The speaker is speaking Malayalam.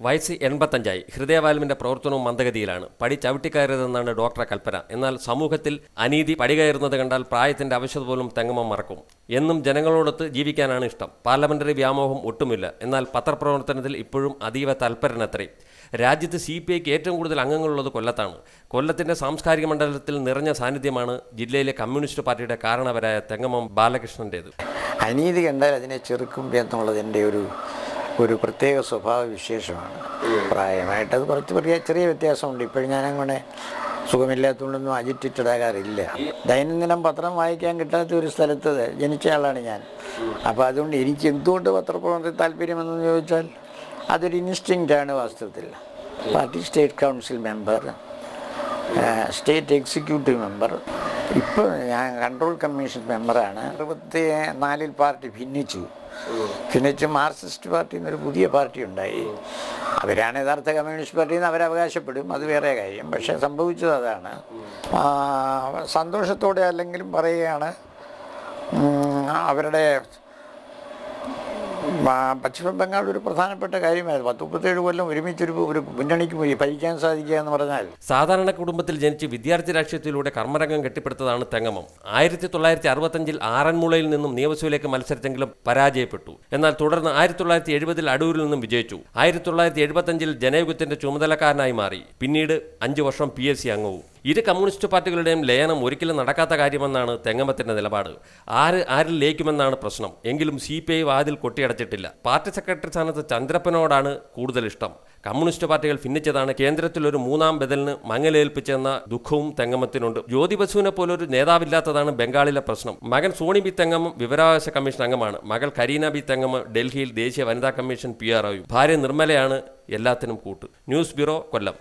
വയസ്സ് എൺപത്തഞ്ചായി. ഹൃദയവാൽവിന്റെ പ്രവർത്തനവും മന്ദഗതിയിലാണ്. പടി ചവിട്ടിക്കയറിയതെന്നാണ് ഡോക്ടറെ കൽപ്പന. എന്നാൽ സമൂഹത്തിൽ അനീതി പടികയറുന്നത് കണ്ടാൽ പ്രായത്തിന്റെ ആവശ്യത പോലും തെങ്ങമ്മ മറക്കും. എന്നും ജനങ്ങളോടൊത്ത് ജീവിക്കാനാണ് ഇഷ്ടം. പാർലമെന്ററി വ്യാമോഹം ഒട്ടുമില്ല. എന്നാൽ പത്രപ്രവർത്തനത്തിൽ ഇപ്പോഴും അതീവ തൽപരനത്രേ. രാജ്യത്ത് സി പി ഐക്ക് ഏറ്റവും കൂടുതൽ അംഗങ്ങളുള്ളത് കൊല്ലത്താണ്. കൊല്ലത്തിന്റെ സാംസ്കാരിക മണ്ഡലത്തിൽ നിറഞ്ഞ സാന്നിധ്യമാണ് ജില്ലയിലെ കമ്മ്യൂണിസ്റ്റ് പാർട്ടിയുടെ കാരണവരായ തെങ്ങമ്മ ബാലകൃഷ്ണന്റേത്. അനീതി കണ്ടാൽ അതിനെ ചെറുക്കും എന്നുള്ളത് എന്റെ ഒരു ഒരു പ്രത്യേക സ്വഭാവ വിശേഷമാണ് പ്രായമായിട്ട് അത് കുറച്ച് ചെറിയ ചെറിയ വ്യത്യാസമുണ്ട്. ഇപ്പോഴും ഞാൻ അങ്ങനെ സുഖമില്ലാത്തതുകൊണ്ടൊന്നും അജിറ്റേറ്റഡ് ആകാറില്ല ദൈനംദിനം പത്രം വായിക്കാൻ കിട്ടാത്ത ഒരു സ്ഥലത്ത് ജനിച്ച ആളാണ് ഞാൻ. അപ്പോൾ അതുകൊണ്ട് എനിക്ക് എന്തുകൊണ്ട് പത്രപ്രവർത്തനത്തിൽ താല്പര്യമെന്ന് ചോദിച്ചാൽ അതൊരു ഇൻസ്റ്റിങ്റ്റാണ് വാസ്തവത്തിൽ. Party state council member state executive member ഇപ്പോൾ ഞാൻ കൺട്രോൾ കമ്മീഷൻ മെമ്പറാണ്. അറുപത്തി നാലിൽ പാർട്ടി ഭിന്നിച്ചു. ഭിന്നിച്ച് മാർക്സിസ്റ്റ് പാർട്ടി എന്നൊരു പുതിയ പാർട്ടി ഉണ്ടായി. അവരാണ് യഥാർത്ഥ കമ്മ്യൂണിസ്റ്റ് പാർട്ടി എന്ന് അവരവകാശപ്പെടും. അത് വേറെ കാര്യം. പക്ഷേ സംഭവിച്ചത് അതാണ്. സന്തോഷത്തോടെ അല്ലെങ്കിലും പറയുകയാണ്. അവരുടെ പശ്ചിമ ബംഗാൾ ഒരു പ്രധാനപ്പെട്ട കാര്യമായിരുന്നു. പത്ത് മുപ്പത്തേഴ് കൊല്ലം ഒരുമിച്ച് ഒരു മുന്നണിക്ക് ഭരിക്കാൻ സാധിക്കുക എന്ന് പറഞ്ഞാൽ. സാധാരണ കുടുംബത്തിൽ ജനിച്ച് വിദ്യാർത്ഥി രാഷ്ട്രീയത്തിലൂടെ കർമ്മരംഗം കെട്ടിപ്പടുത്തതാണ് തെങ്ങമം. ആയിരത്തി തൊള്ളായിരത്തി അറുപത്തഞ്ചിൽ ആറന്മുളയിൽ നിന്നും നിയമസഭയിലേക്ക് മത്സരിച്ചെങ്കിലും പരാജയപ്പെട്ടു. എന്നാൽ തുടർന്ന് ആയിരത്തി തൊള്ളായിരത്തി എഴുപതിൽ അടൂരിൽ നിന്നും വിജയിച്ചു. ആയിരത്തി തൊള്ളായിരത്തി എഴുപത്തഞ്ചിൽ ജനയുഗത്തിന്റെ ചുമതലക്കാരനായി മാറി. പിന്നീട് അഞ്ചു വർഷം പി എസ് സി അംഗവും. ഇരു കമ്മ്യൂണിസ്റ്റ് പാർട്ടികളുടെയും ലയനം ഒരിക്കലും നടക്കാത്ത കാര്യമെന്നാണ് തെങ്ങമത്തിന്റെ നിലപാട്. ആര് ആരിൽ ലയിക്കുമെന്നാണ് പ്രശ്നം. എങ്കിലും സി പി ഐ വാതിൽ കൊട്ടിയടച്ചിട്ടില്ല. പാർട്ടി സെക്രട്ടറി സ്ഥാനത്ത് ചന്ദ്രപ്പനോടാണ് കൂടുതൽ ഇഷ്ടം. കമ്മ്യൂണിസ്റ്റ് പാർട്ടികൾ ഭിന്നിച്ചതാണ് കേന്ദ്രത്തിൽ ഒരു മൂന്നാം ബദലിന് മങ്ങലേൽപ്പിച്ചെന്ന ദുഃഖവും തെങ്ങമത്തിനുണ്ട്. ജ്യോതി ബസുവിനെ പോലൊരു നേതാവില്ലാത്തതാണ് ബംഗാളിലെ പ്രശ്നം. മകൻ സോണി ബി തെങ്ങമ്മ വിവരാവകാശ കമ്മീഷൻ അംഗമാണ്. മകൾ കരീന ബി തെങ്ങമ്മ ഡൽഹിയിൽ ദേശീയ വനിതാ കമ്മീഷൻ പി ആർ ഭാര്യ നിർമ്മലയാണ് എല്ലാത്തിനും കൂട്ട്. News bureau Kollam.